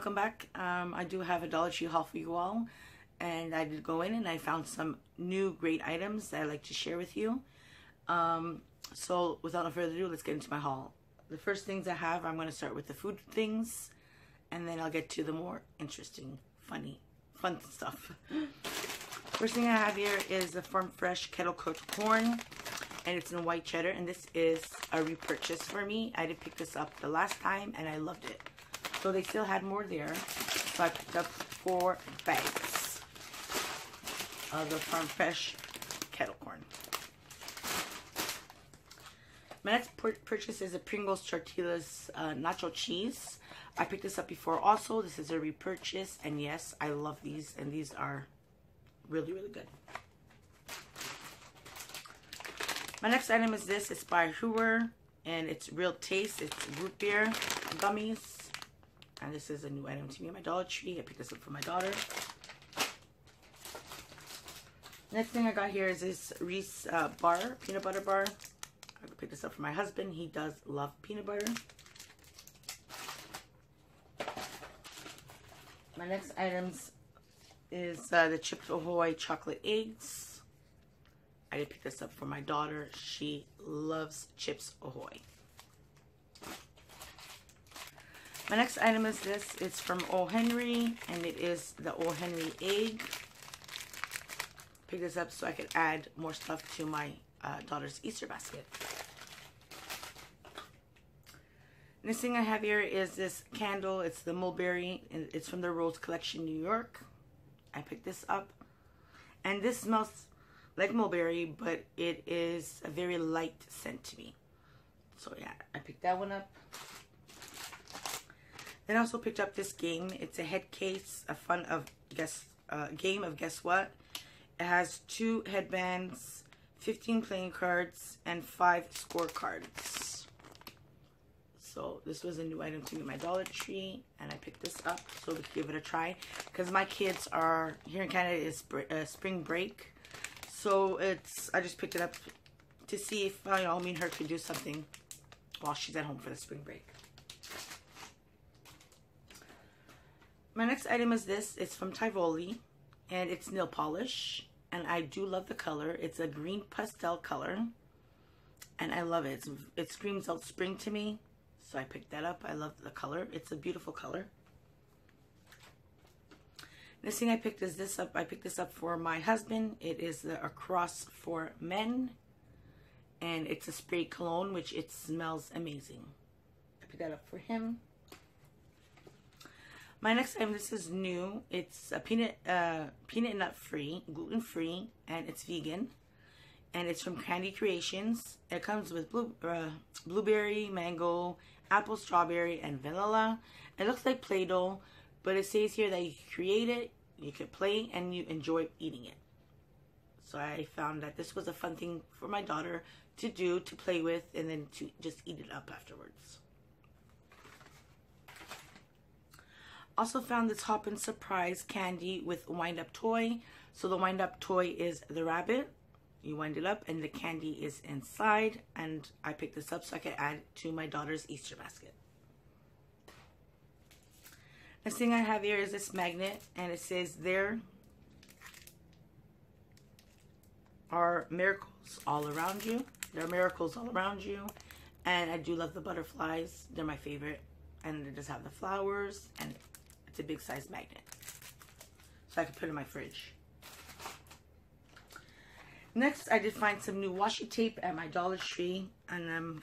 welcome back. Um, I do have a Dollar Tree haul for you all, and I did go in and I found some new great items that I'd like to share with you. Um, so without further ado, let's get into my haul. The first things I have, I'm going to start with the food things, and then I'll get to the more interesting, funny, fun stuff. First thing I have here is the Farm Fresh Kettle Cooked Corn, and it's in white cheddar, and this is a repurchase for me. I did pick this up the last time, and I loved it. So they still had more there, so I picked up four bags of the Farm Fresh Kettle Corn. My next purchase is a Pringles Tortillas uh, Nacho Cheese. I picked this up before also. This is a repurchase. And yes, I love these. And these are really, really good. My next item is this. It's by Hoover. And it's Real Taste. It's root beer gummies. And this is a new item to me at my Dollar Tree. I picked this up for my daughter. Next thing I got here is this Reese uh, bar, peanut butter bar. I picked this up for my husband. He does love peanut butter. My next items is uh, the Chips Ahoy chocolate eggs. I did pick this up for my daughter. She loves Chips Ahoy. My next item is this. It's from O. Henry, and it is the O. Henry egg. Pick this up so I could add more stuff to my uh, daughter's Easter basket. Next thing I have here is this candle. It's the Mulberry. It's from the Rose Collection, New York. I picked this up. And this smells like mulberry, but it is a very light scent to me. So yeah, I picked that one up. Then I also picked up this game. It's a head case, a fun of guess uh, game of guess what. It has two headbands, 15 playing cards, and five scorecards. So this was a new item to me my Dollar Tree, and I picked this up so we could give it a try. Because my kids are, here in Canada is uh, spring break. So it's, I just picked it up to see if, you know, me and her could do something while she's at home for the spring break. My next item is this. It's from Tivoli, and it's nail polish. And I do love the color. It's a green pastel color, and I love it. It's, it screams out spring to me. So I picked that up. I love the color. It's a beautiful color. Next thing I picked is this up. I picked this up for my husband. It is the Across for Men. And it's a spray cologne, which it smells amazing. I picked that up for him. My next item, this is new. It's a peanut uh, peanut nut free, gluten free, and it's vegan and it's from Candy Creations. It comes with blue, uh, blueberry, mango, apple, strawberry, and vanilla. It looks like Play-Doh, but it says here that you create it, you can play, and you enjoy eating it. So I found that this was a fun thing for my daughter to do, to play with, and then to just eat it up afterwards. Also found this Hop-In Surprise candy with wind-up toy. So the wind-up toy is the rabbit you wind it up and the candy is inside and I picked this up so I could add to my daughter's Easter basket. Next thing I have here is this magnet and it says there are miracles all around you. There are miracles all around you and I do love the butterflies. They're my favorite and they just have the flowers and a big size magnet. So I can put in my fridge. Next, I did find some new washi tape at my Dollar Tree, and I'm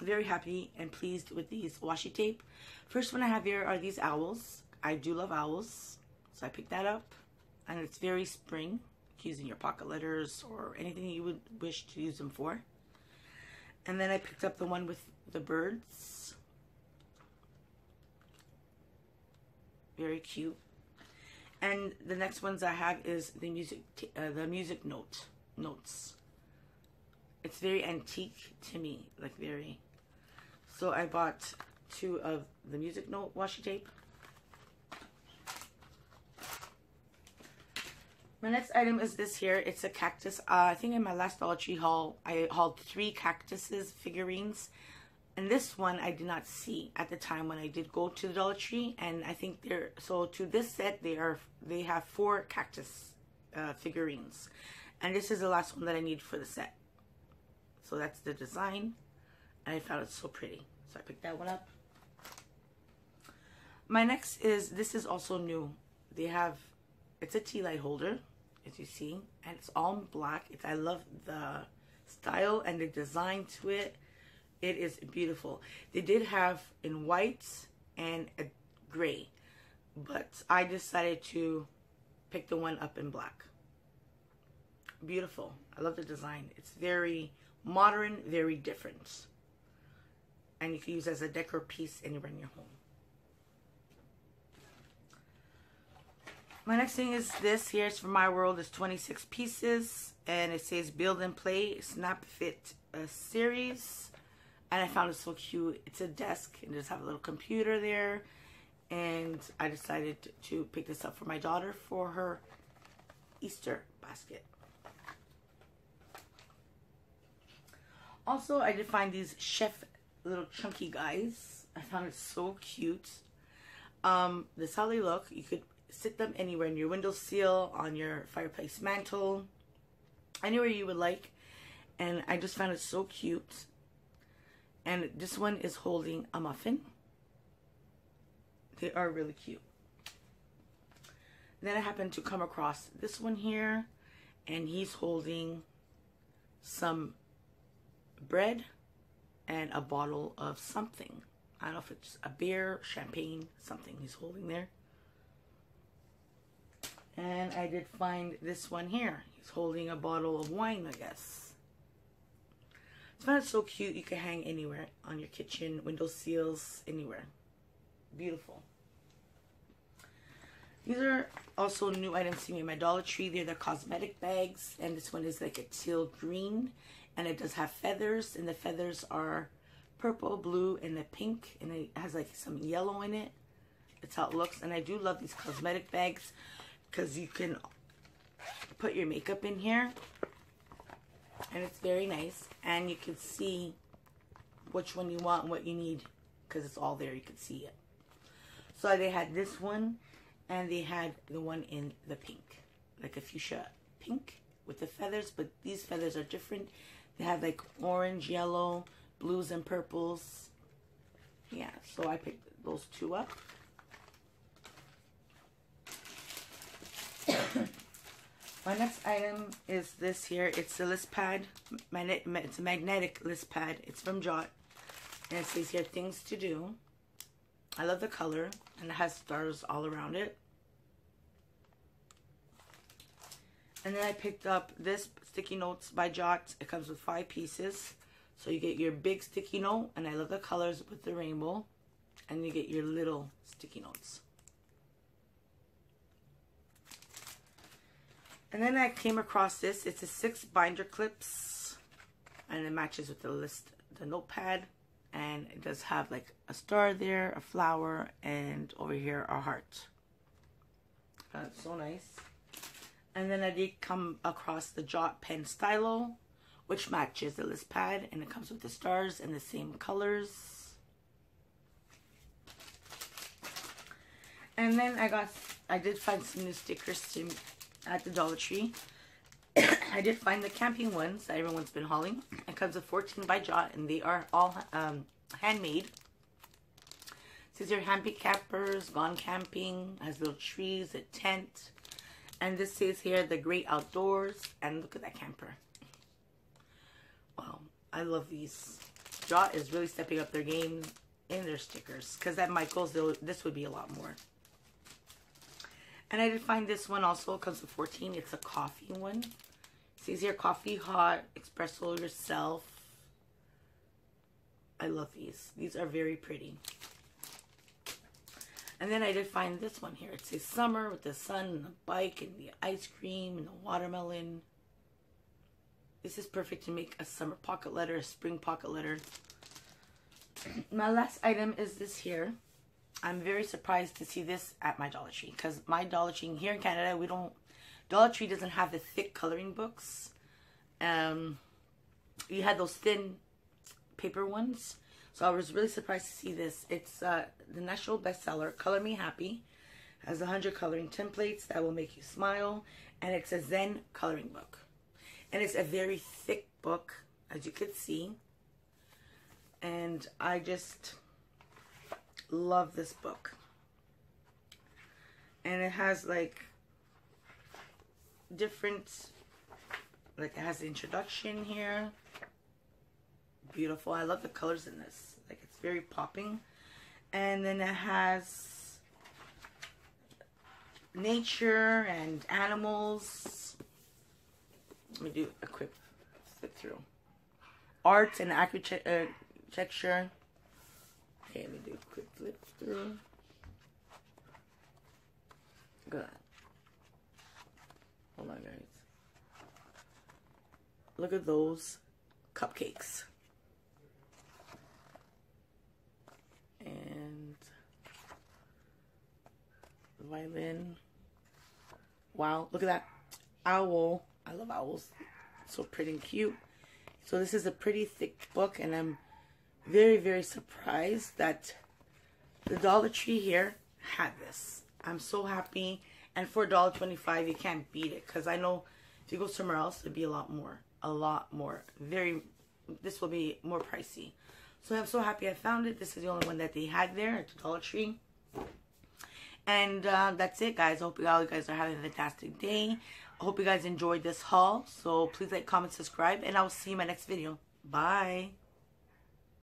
very happy and pleased with these washi tape. First one I have here are these owls. I do love owls, so I picked that up, and it's very spring, using your pocket letters or anything you would wish to use them for. And then I picked up the one with the birds. Very cute. And the next ones I have is the music, uh, the music note notes. It's very antique to me, like very. So I bought two of the music note washi tape. My next item is this here. It's a cactus. Uh, I think in my last Dollar Tree haul, I hauled three cactuses figurines. And this one I did not see at the time when I did go to the Dollar Tree. And I think they're so to this set they are they have four cactus uh, figurines, and this is the last one that I need for the set. So that's the design, and I found it so pretty, so I picked that one up. My next is this is also new. They have it's a tea light holder, as you see, and it's all black. It's I love the style and the design to it. It is beautiful. They did have in white and a gray, but I decided to pick the one up in black. Beautiful. I love the design. It's very modern, very different. And you can use as a decor piece anywhere in your home. My next thing is this here. It's from My World. It's 26 pieces. And it says Build and Play Snap Fit uh, Series. And I found it so cute. It's a desk. And just have a little computer there. And I decided to pick this up for my daughter for her Easter basket. Also, I did find these chef little chunky guys. I found it so cute. Um, this how they look. You could sit them anywhere in your windowsill, on your fireplace mantle, anywhere you would like. And I just found it so cute. And this one is holding a muffin. They are really cute. Then I happened to come across this one here, and he's holding some bread and a bottle of something. I don't know if it's a beer, champagne, something he's holding there. And I did find this one here. He's holding a bottle of wine, I guess. I found it so cute. You can hang anywhere on your kitchen, window seals, anywhere. Beautiful. These are also new items to me my Dollar Tree. They're the cosmetic bags, and this one is like a teal green, and it does have feathers, and the feathers are purple, blue, and a pink, and it has like some yellow in it. That's how it looks, and I do love these cosmetic bags because you can put your makeup in here, and it's very nice, and you can see which one you want and what you need because it's all there. You can see it. So they had this one and they had the one in the pink, like a fuchsia pink with the feathers, but these feathers are different. They have like orange, yellow, blues, and purples. Yeah, so I picked those two up. My next item is this here. It's a list pad. It's a magnetic list pad. It's from Jot. And it says here, things to do. I love the color. And it has stars all around it. And then I picked up this sticky notes by Jot. It comes with five pieces. So you get your big sticky note. And I love the colors with the rainbow. And you get your little sticky notes. And then I came across this. It's a six binder clips. And it matches with the list, the notepad. And it does have like a star there, a flower, and over here a heart. That's so nice. And then I did come across the Jot Pen Stylo, which matches the list pad. And it comes with the stars and the same colors. And then I got, I did find some new stickers to at the Dollar Tree. I did find the camping ones that everyone's been hauling. It comes with 14 by Jot, and they are all um, handmade. These are happy campers, gone camping, has little trees, a tent. And this says here, the great outdoors. And look at that camper. Wow, I love these. Jot is really stepping up their game in their stickers. Because at Michael's, this would be a lot more. And I did find this one also. Comes with 14. It's a coffee one. It says here, coffee hot, espresso yourself. I love these. These are very pretty. And then I did find this one here. It says summer with the sun and the bike and the ice cream and the watermelon. This is perfect to make a summer pocket letter, a spring pocket letter. My last item is this here. I'm very surprised to see this at my Dollar Tree because my Dollar Tree here in Canada, we don't, Dollar Tree doesn't have the thick coloring books. Um, you had those thin paper ones, So I was really surprised to see this. It's uh, the national bestseller, Color Me Happy. Has 100 coloring templates that will make you smile. And it's a Zen coloring book. And it's a very thick book, as you can see. And I just love this book. And it has like different, like it has the introduction here. Beautiful. I love the colors in this. Like it's very popping. And then it has nature and animals. Let me do a quick flip through. Art and architecture. Let me do a quick flip through. Good. Hold on, guys. Look at those cupcakes. And the violin. Wow, look at that owl. I love owls. So pretty and cute. So this is a pretty thick book and I'm very, very surprised that the Dollar Tree here had this. I'm so happy. And for $1.25, you can't beat it. Because I know if you go somewhere else, it'd be a lot more. A lot more. Very, this will be more pricey. So I'm so happy I found it. This is the only one that they had there at the Dollar Tree. And uh, that's it, guys. I hope you all you guys are having a fantastic day. I hope you guys enjoyed this haul. So please like, comment, subscribe, and I will see you in my next video. Bye.